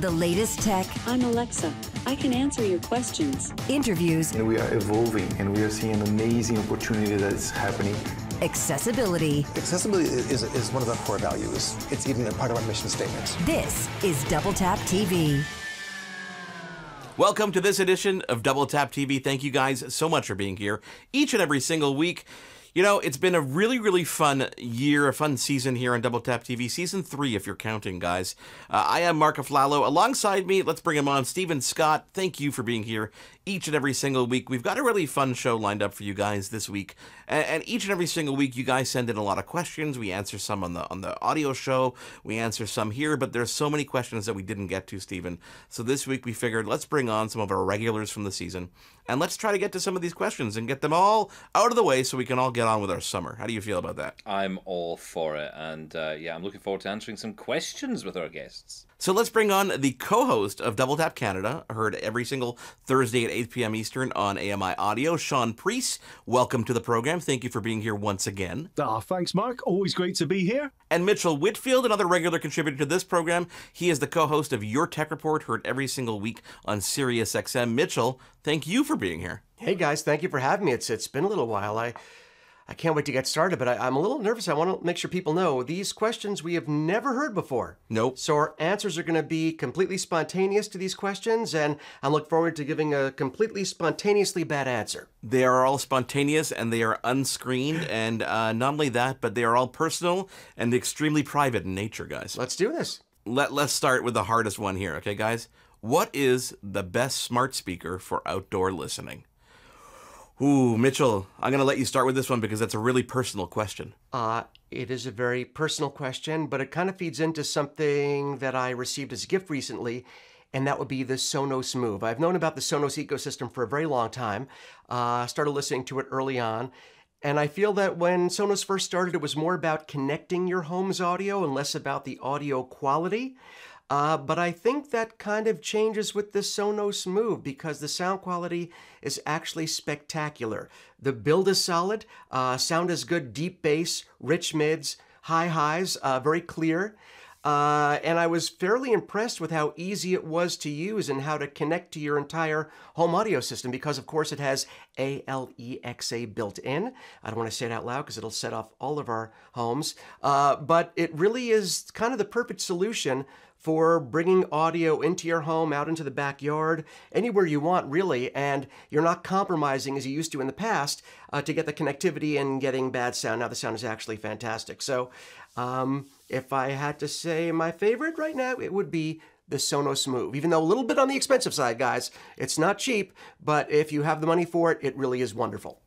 The latest tech, I'm Alexa. I can answer your questions. interviews, And we are evolving and we are seeing an amazing opportunity that is happening. accessibility. Accessibility is, is one of our core values. It's even a part of our mission statement. This is Double Tap TV. Welcome to this edition of Double Tap TV. Thank you guys so much for being here each and every single week. You know, it's been a really, really fun year, a fun season here on Double Tap TV. Season three, if you're counting, guys. Uh, I am Mark Aflalo. Alongside me, let's bring him on, Stephen Scott. Thank you for being here each and every single week. We've got a really fun show lined up for you guys this week, and, and each and every single week, you guys send in a lot of questions. We answer some on the on the audio show. We answer some here, but there's so many questions that we didn't get to, Stephen. So this week we figured let's bring on some of our regulars from the season, and let's try to get to some of these questions and get them all out of the way so we can all get on with our summer. How do you feel about that? I'm all for it, and uh, yeah, I'm looking forward to answering some questions with our guests. So let's bring on the co-host of Double Tap Canada, heard every single Thursday at 8 p.m. Eastern on AMI Audio, Shaun Preece. Welcome to the program. Thank you for being here once again. Ah, thanks, Mark. Always great to be here. And Mitchell Whitfield, another regular contributor to this program. He is the co-host of Your Tech Report, heard every single week on SiriusXM. Mitchell, thank you for being here. Hey guys, thank you for having me. It's it's been a little while. I I can't wait to get started, but I, I'm a little nervous. I want to make sure people know these questions we have never heard before. Nope. So our answers are going to be completely spontaneous to these questions, and I look forward to giving a completely spontaneously bad answer. They are all spontaneous and they are unscreened, and uh, not only that, but they are all personal and extremely private in nature, guys. Let's do this. Let Let's start with the hardest one here, okay, guys? What is the best smart speaker for outdoor listening? Ooh, Mitchell, I'm gonna let you start with this one because that's a really personal question. Uh, it is a very personal question, but it kind of feeds into something that I received as a gift recently, and that would be the Sonos Move. I've known about the Sonos ecosystem for a very long time. Uh, started listening to it early on. And I feel that when Sonos first started, it was more about connecting your home's audio and less about the audio quality. Uh, but I think that kind of changes with the Sonos Move because the sound quality is actually spectacular. The build is solid, uh, sound is good, deep bass, rich mids, high highs, uh, very clear. Uh, and I was fairly impressed with how easy it was to use and how to connect to your entire home audio system because, of course, it has ALEXA built in. I don't want to say it out loud because it'll set off all of our homes. Uh, but it really is kind of the perfect solution for bringing audio into your home, out into the backyard, anywhere you want, really, and you're not compromising as you used to in the past uh, to get the connectivity and getting bad sound. Now the sound is actually fantastic. So, um, if I had to say my favorite right now, it would be the Sonos Move. Even though a little bit on the expensive side, guys, it's not cheap, but if you have the money for it, it really is wonderful.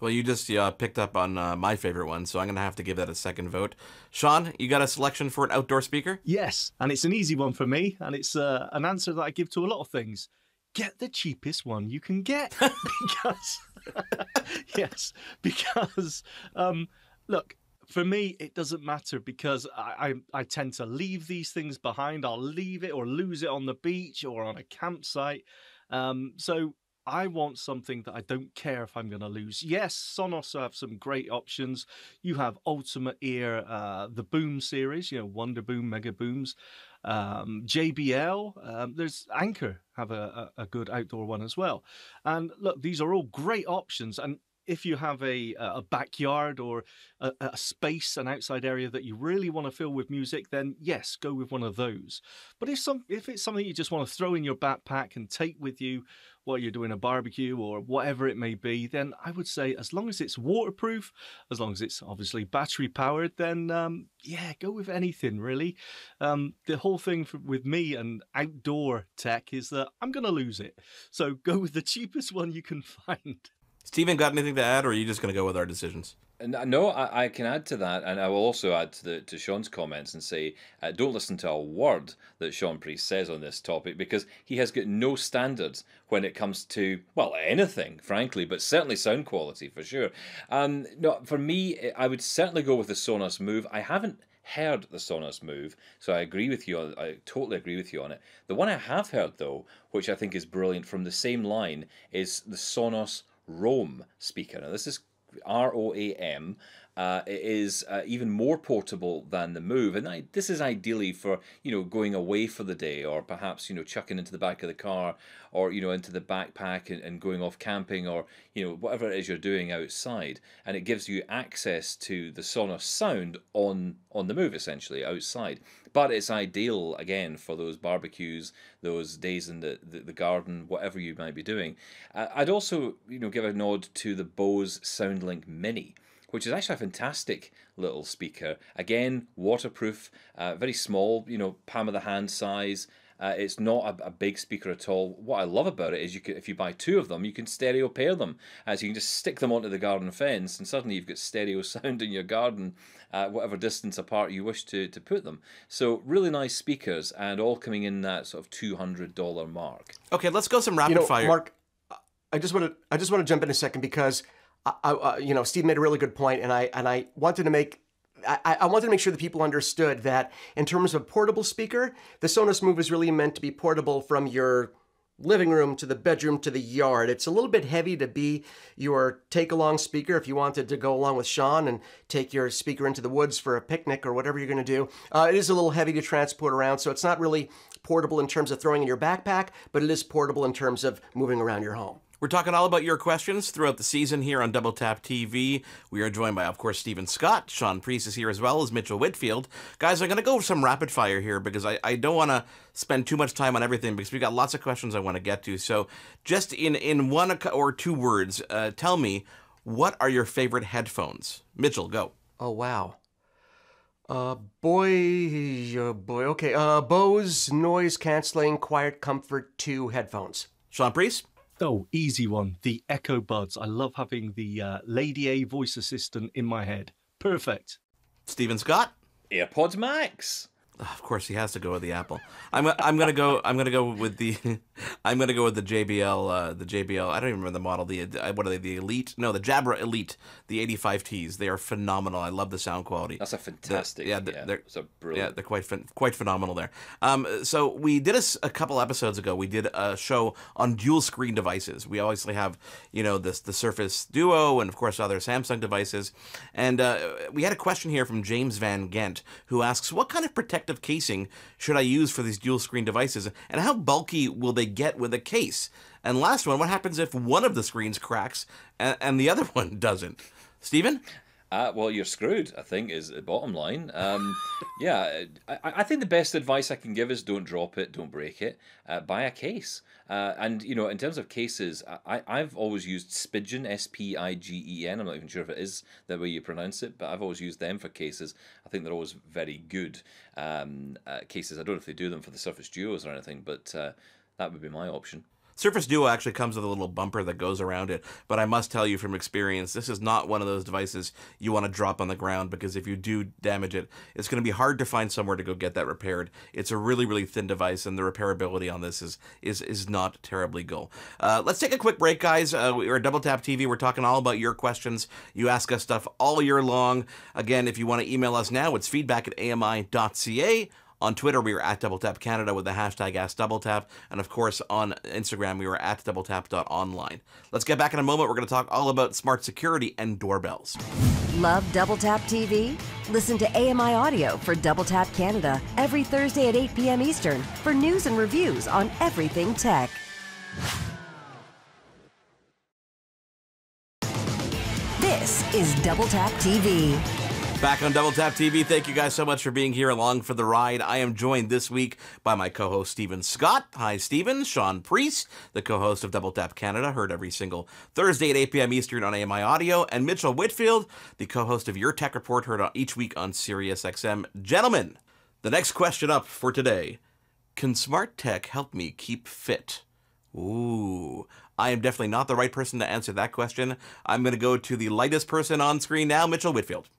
Well, you just uh, picked up on uh, my favorite one, so I'm gonna have to give that a second vote. Shaun, you got a selection for an outdoor speaker? Yes, and it's an easy one for me, and it's uh, an answer that I give to a lot of things. Get the cheapest one you can get because yes, because um, look. For me, it doesn't matter because I, I I tend to leave these things behind. I'll leave it or lose it on the beach or on a campsite. Um, so I want something that I don't care if I'm going to lose. Yes, Sonos have some great options. You have Ultimate Ear, uh, the Boom series, you know, Wonder Boom, Mega Booms, um, JBL. Um, there's Anker have a, a, a good outdoor one as well. And look, these are all great options. And if you have a a backyard or a, a, space, an outside area that you really want to fill with music, then yes, go with one of those. But if some if it's something you just want to throw in your backpack and take with you while you're doing a barbecue or whatever it may be, then I would say as long as it's waterproof, as long as it's obviously battery powered, then um, yeah, go with anything really. Um, the whole thing for, with me and outdoor tech is that I'm going to lose it. So go with the cheapest one you can find. Steven, got anything to add, or are you just gonna go with our decisions? Uh, No, I, I can add to that, and I will also add to the to Shaun's comments and say, uh, don't listen to a word that Shaun Preece says on this topic because he has got no standards when it comes to well anything, frankly, but certainly sound quality for sure. Um, no, for me, I would certainly go with the Sonos Move. I haven't heard the Sonos Move, so I agree with you. I totally agree with you on it. The one I have heard though, which I think is brilliant from the same line, is the Sonos Roam speaker. Now this is R O A M, uh, it is uh, even more portable than the Move, and I, this is ideally for you know going away for the day, or perhaps you know chucking into the back of the car, or you know into the backpack and, and going off camping, or you know whatever it is you're doing outside, and it gives you access to the Sonos sound on on the Move essentially outside. But it's ideal again for those barbecues, those days in the, the, the garden, whatever you might be doing. Uh, I'd also you know give a nod to the Bose SoundLink Mini which is actually a fantastic little speaker. Again, waterproof, uh, very small, you know, palm of the hand size. Uh, it's not a, a, big speaker at all. What I love about it is you can, if you buy two of them, you can stereo pair them. As uh, you can just stick them onto the garden fence, and suddenly you've got stereo sound in your garden, uh, whatever distance apart you wish to, to put them. So really nice speakers, and all coming in that sort of two hundred dollar mark. Okay, let's go some rapid you know, fire. Mark, I just want to I just want to jump in a second because I, I, you know, Steve made a really good point, and I and I wanted to make. I, I wanted to make sure that people understood that in terms of portable speaker, the Sonos Move is really meant to be portable from your living room to the bedroom to the yard. It's a little bit heavy to be your take along speaker if you wanted to go along with Shaun and take your speaker into the woods for a picnic or whatever you're going to do. Uh, it is a little heavy to transport around, so it's not really portable in terms of throwing in your backpack, but it is portable in terms of moving around your home. We're talking all about your questions throughout the season here on Double Tap TV. We are joined by, of course, Stephen Scott. Shaun Preece is here as well as Mitchell Whitfield. Guys, I'm going to go some rapid fire here because I, I don't want to spend too much time on everything because we've got lots of questions I want to get to. So, just in, in one or two words, uh, tell me what are your favorite headphones? Mitchell, go. Oh, wow. Uh, boy, uh, boy, okay. Uh, Bose Noise Canceling Quiet Comfort 2 headphones. Shaun Preece? Oh, easy one. The Echo Buds. I love having the uh, Lady A voice assistant in my head. Perfect. Stephen Scott? AirPods Max. Of course, he has to go with the Apple. I'm I'm gonna go. I'm gonna go with the. I'm gonna go with the JBL. Uh, the JBL. I don't even remember the model. The uh, what are they? The Elite? No, the Jabra Elite. The 85Ts. They are phenomenal. I love the sound quality. That's a fantastic. The, yeah, the, yeah, they're a brilliant. Yeah, they're quite quite phenomenal there. Um, so we did a, a couple episodes ago. We did a show on dual screen devices. We obviously have you know this the Surface Duo and of course other Samsung devices. And uh, we had a question here from James Van Gent who asks, "What kind of protective casing should I use for these dual screen devices, and how bulky will they get with a case?" And last one, what happens if one of the screens cracks and, and the other one doesn't? Stephen? Uh, well, you're screwed. I think is the bottom line. Um, yeah, I, I, think the best advice I can give is don't drop it, don't break it. Uh, buy a case, uh, and you know, in terms of cases, I, I've always used Spigen, S P I G E N. I'm not even sure if it is the way you pronounce it, but I've always used them for cases. I think they're always very good um, uh, cases. I don't know if they do them for the Surface Duos or anything, but uh, that would be my option. Surface Duo actually comes with a little bumper that goes around it, but I must tell you from experience, this is not one of those devices you want to drop on the ground because if you do damage it, it's going to be hard to find somewhere to go get that repaired. It's a really, really thin device, and the repairability on this is is is not terribly good. Uh, let's take a quick break, guys. Uh, we're at Double Tap TV. We're talking all about your questions. You ask us stuff all year long. Again, if you want to email us now, it's feedback at ami.ca. On Twitter, we were at Double Tap Canada with the hashtag AskDoubleTap. And of course, on Instagram, we were at DoubleTap.online. Let's get back in a moment. We're going to talk all about smart security and doorbells. Love Double Tap TV? Listen to AMI Audio for Double Tap Canada every Thursday at 8 p.m. Eastern for news and reviews on everything tech. This is Double Tap TV. Back on Double Tap TV. Thank you guys so much for being here along for the ride. I am joined this week by my co host, Stephen Scott. Hi, Stephen. Shaun Preece, the co host of Double Tap Canada, heard every single Thursday at 8 p.m. Eastern on AMI Audio. And Mitchell Whitfield, the co host of Your Tech Report, heard each week on Sirius XM. Gentlemen, the next question up for today Can smart tech help me keep fit? Ooh, I am definitely not the right person to answer that question. I'm going to go to the lightest person on screen now, Mitchell Whitfield.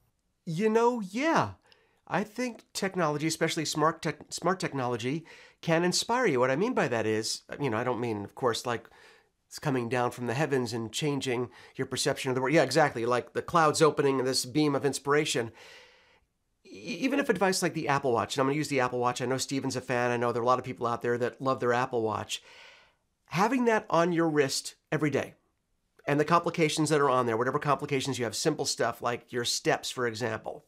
You know, yeah. I think technology, especially smart tech, smart technology, can inspire you. What I mean by that is, uh, you know, I don't mean, of course, like it's coming down from the heavens and changing your perception of the world. Yeah, exactly. Like the clouds opening and this beam of inspiration. Even if a device like the Apple Watch, and I'm going to use the Apple Watch, I know Steven's a fan. I know there are a lot of people out there that love their Apple Watch. Having that on your wrist every day, and the complications that are on there, whatever complications you have, simple stuff like your steps, for example.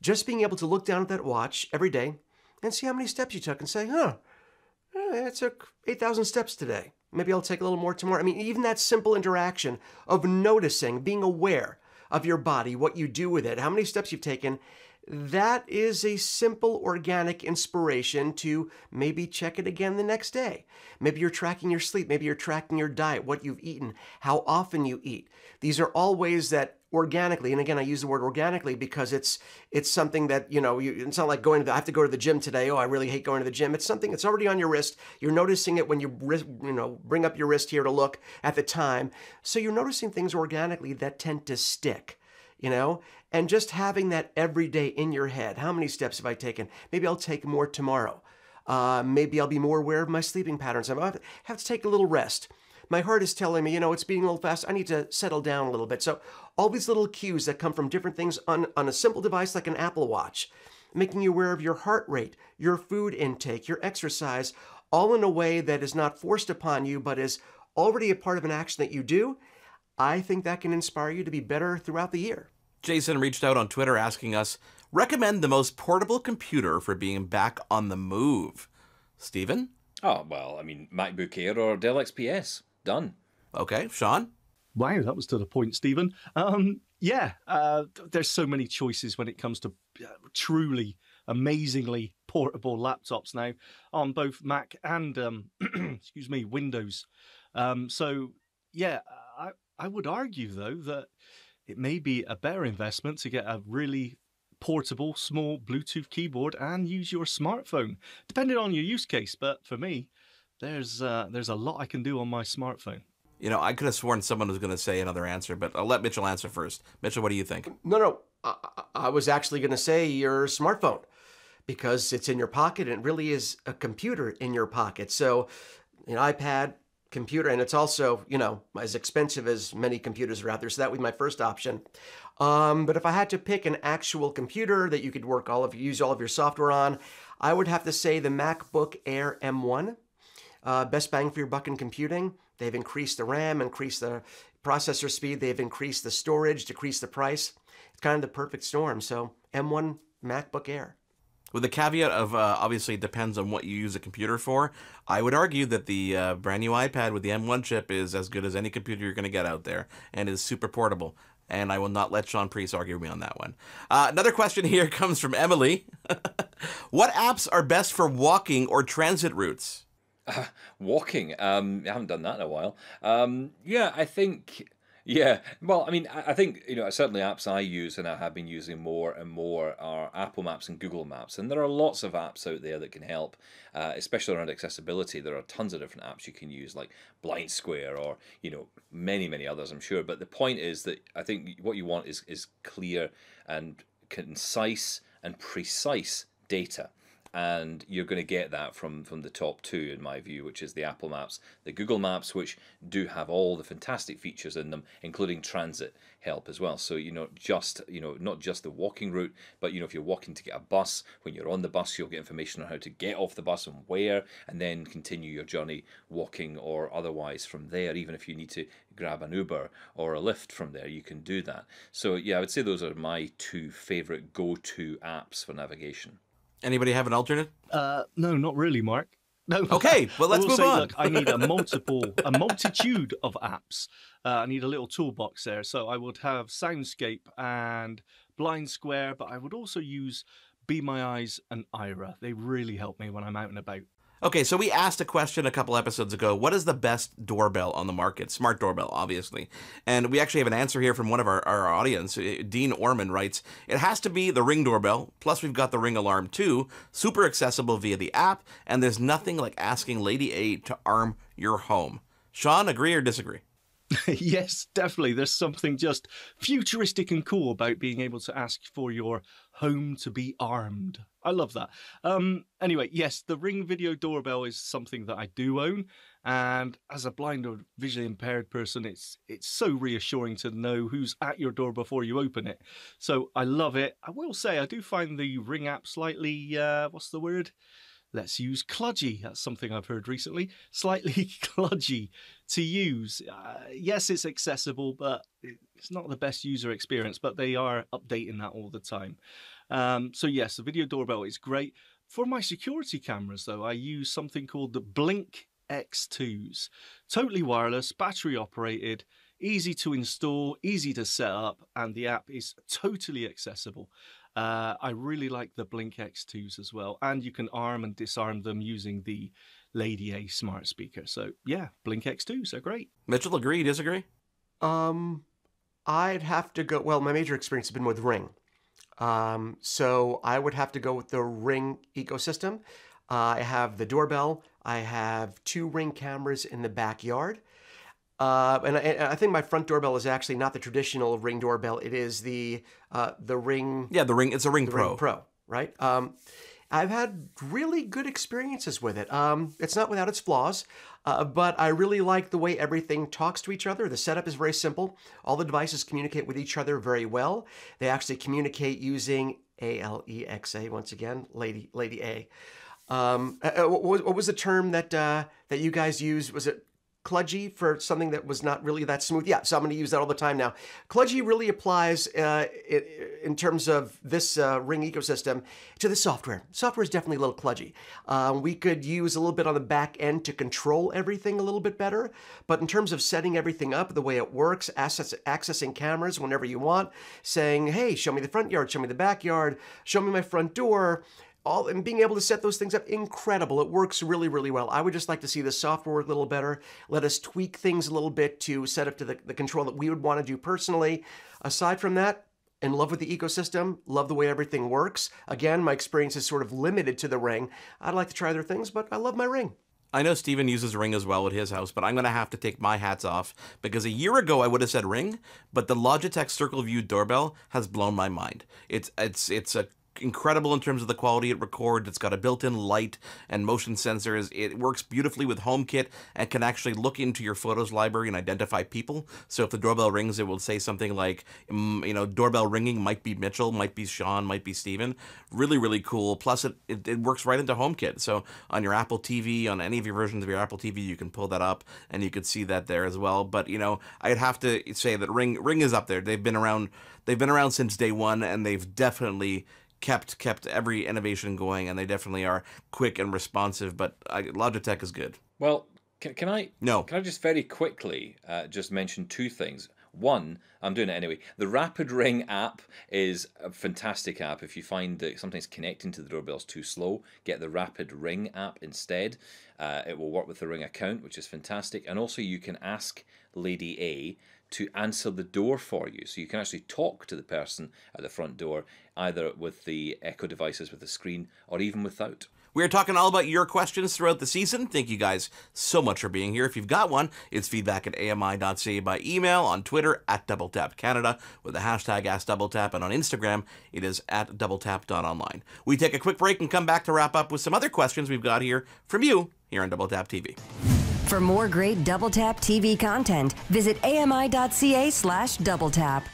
Just being able to look down at that watch every day and see how many steps you took and say, huh, eh, I took 8,000 steps today. Maybe I'll take a little more tomorrow. I mean, even that simple interaction of noticing, being aware of your body, what you do with it, how many steps you've taken, that is a simple organic inspiration to maybe check it again the next day. Maybe you're tracking your sleep, maybe you're tracking your diet, what you've eaten, how often you eat. These are all ways that organically and again i use the word organically because it's it's something that you know you, it's not like going to the, i have to go to the gym today. Oh i really hate going to the gym. It's something that's already on your wrist. You're noticing it when you you know bring up your wrist here to look at the time. So you're noticing things organically that tend to stick you know? And just having that every day in your head how many steps have i taken? Maybe i'll take more tomorrow. Uh, maybe i'll be more aware of my sleeping patterns. I have to take a little rest. My heart is telling me, you know, it's beating a little fast. I need to settle down a little bit. So all these little cues that come from different things on, on a simple device like an Apple Watch, making you aware of your heart rate, your food intake, your exercise, all in a way that is not forced upon you, but is already a part of an action that you do, I think that can inspire you to be better throughout the year. Jason reached out on Twitter asking us, recommend the most portable computer for being back on the move. Stephen? Oh, well, I mean, MacBook Air or Dell XPS. Done. Okay, Shaun? Wow, that was to the point, Stephen. Um, yeah, uh, there's so many choices when it comes to uh, truly amazingly portable laptops now on both Mac and um, excuse me Windows. Um, so yeah, I I would argue though that it may be a better investment to get a really portable small Bluetooth keyboard and use your smartphone, depending on your use case. But for me, there's uh, there's a lot I can do on my smartphone. You know, I could have sworn someone was going to say another answer, but I'll let Mitchell answer first. Mitchell, what do you think? No, no, I, I was actually going to say your smartphone because it's in your pocket and it really is a computer in your pocket. So, an iPad, computer, and it's also you know as expensive as many computers are out there. So that would be my first option. Um, but if I had to pick an actual computer that you could work all of use all of your software on, I would have to say the MacBook Air M1 uh, best bang for your buck in computing. They've increased the RAM, increased the processor speed, they've increased the storage, decreased the price. It's kind of the perfect storm. So M1 MacBook Air. With the caveat of uh, obviously it depends on what you use a computer for, I would argue that the uh, brand new iPad with the M1 chip is as good as any computer you're going to get out there and is super portable. And I will not let Shaun Preece argue me on that one. Uh, another question here comes from Emily. what apps are best for walking or transit routes? Walking. Um, I haven't done that in a while. Um, yeah, I think. Yeah, well, I mean, I think you know certainly apps I use and I have been using more and more are Apple Maps and Google Maps, and there are lots of apps out there that can help, uh, especially around accessibility. There are tons of different apps you can use, like Blind Square or you know many many others, I'm sure. But the point is that I think what you want is is clear and concise and precise data and you're going to get that from from the top two in my view which is the apple maps the google maps which do have all the fantastic features in them including transit help as well. So you know just you know not just the walking route but you know if you're walking to get a bus when you're on the bus you'll get information on how to get off the bus and where and then continue your journey walking or otherwise from there. Even if you need to grab an uber or a Lyft from there you can do that. So yeah i would say those are my two favorite go-to apps for navigation Anybody have an alternate? Uh, no, not really, Mark. No. Okay, well let's move say, on. Look, I need a multiple, a multitude of apps. Uh, I need a little toolbox there. So I would have Soundscape and Blind Square, but I would also use Be My Eyes and Aira. They really help me when I'm out and about. Okay, so we asked a question a couple episodes ago. What is the best doorbell on the market? Smart doorbell, obviously. And we actually have an answer here from one of our, our audience. Uh, Dean Orman writes, It has to be the Ring doorbell, plus we've got the Ring alarm too, super accessible via the app, and there's nothing like asking Lady A to arm your home. Shaun, agree or disagree? yes, definitely. There's something just futuristic and cool about being able to ask for your home to be armed. I love that. Um, anyway, yes, the Ring Video Doorbell is something that I do own, and as a blind or visually impaired person, it's it's so reassuring to know who's at your door before you open it. So I love it. I will say I do find the Ring app slightly uh, what's the word? let's use kludgy. That's something I've heard recently. Slightly kludgy to use. Uh, yes, it's accessible, but it's not the best user experience. But they are updating that all the time. Um, so yes, the video doorbell is great. For my security cameras, though, I use something called the Blink X2s. Totally wireless, battery operated, easy to install, easy to set up, and the app is totally accessible. Uh, I really like the Blink X2s as well, and you can arm and disarm them using the Lady A smart speaker. So yeah, Blink X2s are great. Mitchell, agree? Disagree? Um, I'd have to go. Well, my major experience has been with Ring, um, so I would have to go with the Ring ecosystem. Uh, I have the doorbell. I have two Ring cameras in the backyard. Uh, and, I, and, I, think my front doorbell is actually not the traditional Ring doorbell. It is the uh, the Ring. Yeah, the Ring. It's a Ring Pro. Ring Pro, right? Um, I've had really good experiences with it. Um, it's not without its flaws, uh, but I really like the way everything talks to each other. The setup is very simple. All the devices communicate with each other very well. They actually communicate using A L E X A once again, Lady Lady A. Um, uh, uh what, was the term that uh, that you guys used? Was it kludgy for something that was not really that smooth. Yeah, so I'm going to use that all the time now. Kludgy really applies uh, in terms of this uh, Ring ecosystem to the software. Software is definitely a little kludgy. Uh, we could use a little bit on the back end to control everything a little bit better, but in terms of setting everything up, the way it works, access, accessing cameras whenever you want, saying, hey, show me the front yard, show me the backyard, show me my front door, all and being able to set those things up incredible. It works really really well. I would just like to see the software work a little better. Let us tweak things a little bit to set up to the, the control that we would want to do personally. Aside from that in love with the ecosystem love the way everything works. Again my experience is sort of limited to the ring. I'd like to try other things but i love my ring. I know Steven uses Ring as well at his house, but I'm going to have to take my hats off because a year ago I would have said Ring, but the Logitech Circle View doorbell has blown my mind. It's it's it's a incredible in terms of the quality it records. It's got a built-in light and motion sensors. It works beautifully with HomeKit and can actually look into your photos library and identify people. So if the doorbell rings, it will say something like, mm, you know, doorbell ringing might be Mitchell, might be Shaun, might be Steven. Really, really cool. Plus, it, it, it works right into HomeKit. So on your Apple TV, on any of your versions of your Apple TV, you can pull that up and you could see that there as well. But, you know, I'd have to say that Ring Ring is up there. They've been around. They've been around since day one, and they've definitely kept kept every innovation going, and they definitely are quick and responsive. But I, Logitech is good. Well, can, can I? No. Can I just very quickly uh, just mention two things? One, I'm doing it anyway. The Rapid Ring app is a fantastic app. If you find that sometimes connecting to the doorbell is too slow, get the Rapid Ring app instead. Uh, it will work with the Ring account, which is fantastic. And also, you can ask Lady A to answer the door for you. So you can actually talk to the person at the front door, either with the Echo devices with the screen or even without. We are talking all about your questions throughout the season. Thank you guys so much for being here. If you've got one, it's feedback at ami.ca by email, on Twitter at DoubleTapCanada with the hashtag AskDoubleTap, and on Instagram it is at Double DoubleTap.online. We take a quick break and come back to wrap up with some other questions we've got here from you here on Double Tap TV. For more great Double Tap TV content, visit ami.ca slash double tap.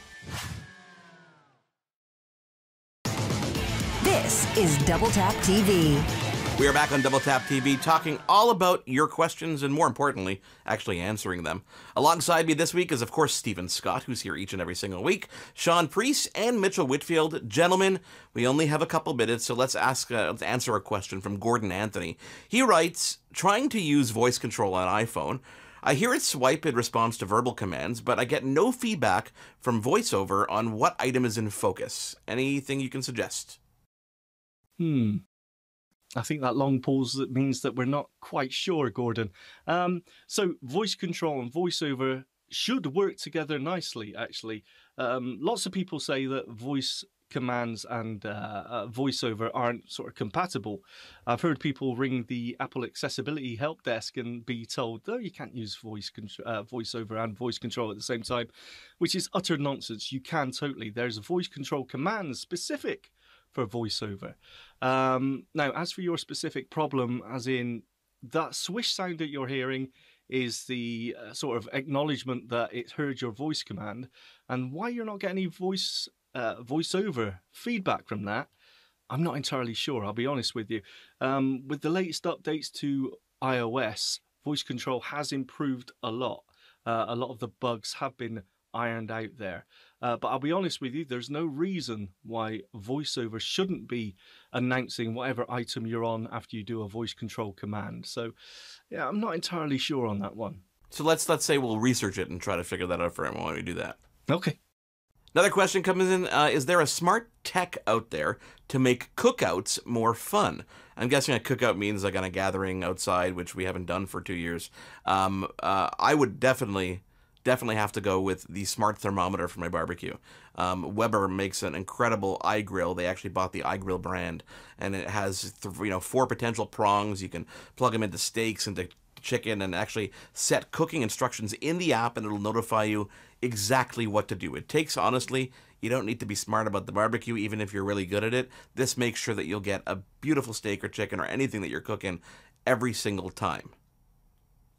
This is Double Tap TV. We are back on Double Tap TV talking all about your questions and, more importantly, actually answering them. Alongside me this week is, of course, Stephen Scott, who's here each and every single week, Shaun Preece, and Mitchell Whitfield. Gentlemen, we only have a couple minutes, so let's ask, uh, let's answer a question from Gordon Anthony. He writes, trying to use voice control on iPhone. I hear it swipe in response to verbal commands, but I get no feedback from VoiceOver on what item is in focus. Anything you can suggest? Hmm. I think that long pause that means that we're not quite sure, Gordon. Um, so voice control and voiceover should work together nicely, actually. Um, lots of people say that voice commands and uh, uh, voiceover aren't sort of compatible. I've heard people ring the Apple Accessibility Help Desk and be told, no, you can't use voice uh, voiceover and voice control at the same time, which is utter nonsense. You can totally. There's voice control commands specific for voiceover. Um, now, as for your specific problem, as in that swish sound that you're hearing is the uh, sort of acknowledgement that it heard your voice command, and why you're not getting any voice uh, voiceover feedback from that. I'm not entirely sure. I'll be honest with you. Um, with the latest updates to iOS, voice control has improved a lot. Uh, a lot of the bugs have been ironed out there. Uh, but I'll be honest with you, there's no reason why VoiceOver shouldn't be announcing whatever item you're on after you do a voice control command. So, yeah, I'm not entirely sure on that one. So let's let's say we'll research it and try to figure that out for him while we do that. Okay. Another question comes in: uh, Is there a smart tech out there to make cookouts more fun? I'm guessing a cookout means like on a gathering outside, which we haven't done for two years. Um, uh, I would definitely definitely have to go with the smart thermometer for my barbecue. Um, Weber makes an incredible iGrill. They actually bought the iGrill brand, and it has you know four potential prongs. You can plug them into steaks, into chicken, and actually set cooking instructions in the app, and it'll notify you exactly what to do. It takes honestly. You don't need to be smart about the barbecue, even if you're really good at it. This makes sure that you'll get a beautiful steak or chicken or anything that you're cooking every single time.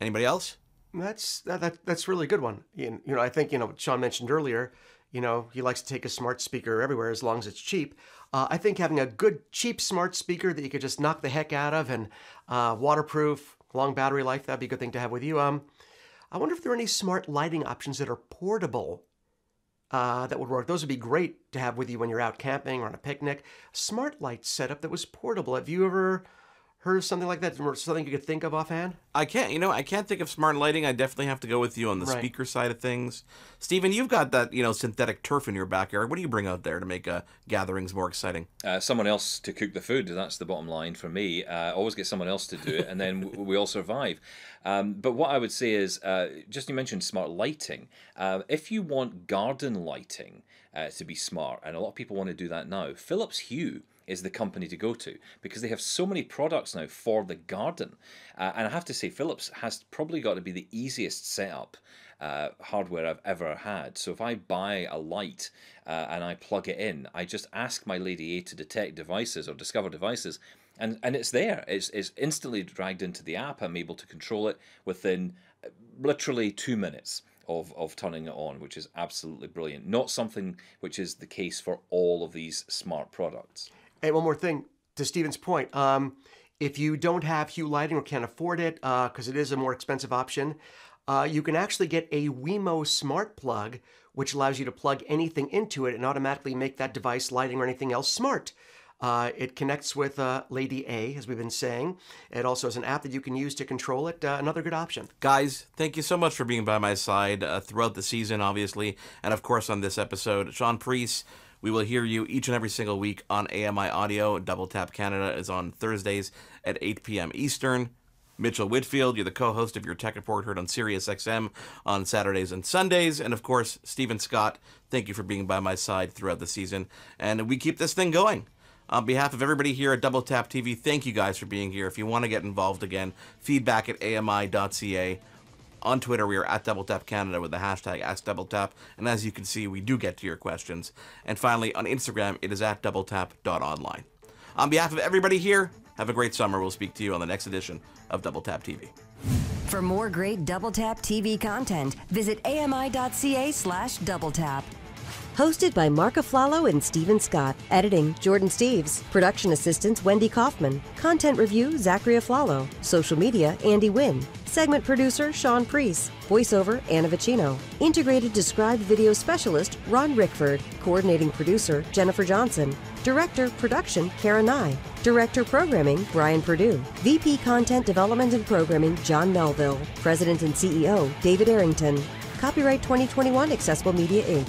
Anybody else? That's that, that that's really a good one. You know, I think you know Shaun mentioned earlier. You know, he likes to take a smart speaker everywhere as long as it's cheap. Uh, I think having a good cheap smart speaker that you could just knock the heck out of and uh, waterproof, long battery life that'd be a good thing to have with you. Um, I wonder if there are any smart lighting options that are portable. Uh, that would work. Those would be great to have with you when you're out camping or on a picnic. Smart light setup that was portable. Have you ever heard of something like that? Or something you could think of offhand? I can't, you know, I can't think of smart lighting. I definitely have to go with you on the Right. speaker side of things. Stephen, you've got that, you know, synthetic turf in your backyard. What do you bring out there to make uh, gatherings more exciting? Uh, someone else to cook the food. That's the bottom line for me. Uh, always get someone else to do it, and then w- we all survive. Um, but what I would say is, uh, just you mentioned smart lighting. Uh, if you want garden lighting uh, to be smart, and a lot of people want to do that now, Philips Hue is the company to go to because they have so many products now for the garden. Uh, and I have to say, Philips has probably got to be the easiest setup uh, hardware I've ever had. So if I buy a light uh, and I plug it in, I just ask my Lady A to detect devices or discover devices, and, and it's there. It's, it's instantly dragged into the app. I'm able to control it within uh, literally two minutes. Of, of turning it on, which is absolutely brilliant. Not something which is the case for all of these smart products. And one more thing to Steven's point. Um, if you don't have Hue lighting or can't afford it, because it is a more expensive option, uh, you can actually get a Wemo smart plug, which allows you to plug anything into it and automatically make that device lighting or anything else smart. Uh, it connects with uh, Lady A, as we've been saying. It also has an app that you can use to control it. Uh, another good option. Guys, thank you so much for being by my side uh, throughout the season, obviously, and of course on this episode. Shaun Preece, we will hear you each and every single week on AMI Audio. Double Tap Canada is on Thursdays at 8 p.m. Eastern. Mitchell Whitfield, you're the co-host of your Tech Report heard on Sirius XM on Saturdays and Sundays, and of course Stephen Scott. Thank you for being by my side throughout the season, and we keep this thing going. On behalf of everybody here at Double Tap TV, thank you guys for being here. If you want to get involved again, feedback at ami.ca. On Twitter, we are at Double Tap Canada with the hashtag AskDoubleTap, and as you can see, we do get to your questions. And finally, on Instagram, it is at DoubleTap.online. On behalf of everybody here, have a great summer. We'll speak to you on the next edition of Double Tap TV. For more great Double Tap TV content, visit ami.ca slash double tap. Hosted by Mark Aflalo and Stephen Scott. Editing, Jordan Steves. Production assistants, Wendy Kaufman. Content review, Zachary Aflalo. Social media, Andy Wynn. Segment producer, Shaun Preece. Voiceover, Anna Vicino. Integrated Described Video Specialist, Ron Rickford. Coordinating producer, Jennifer Johnson. Director, Production, Kara Nye. Director, Programming, Brian Purdue. VP Content Development and Programming, John Melville. President and CEO, David Arrington. Copyright 2021 Accessible Media Inc.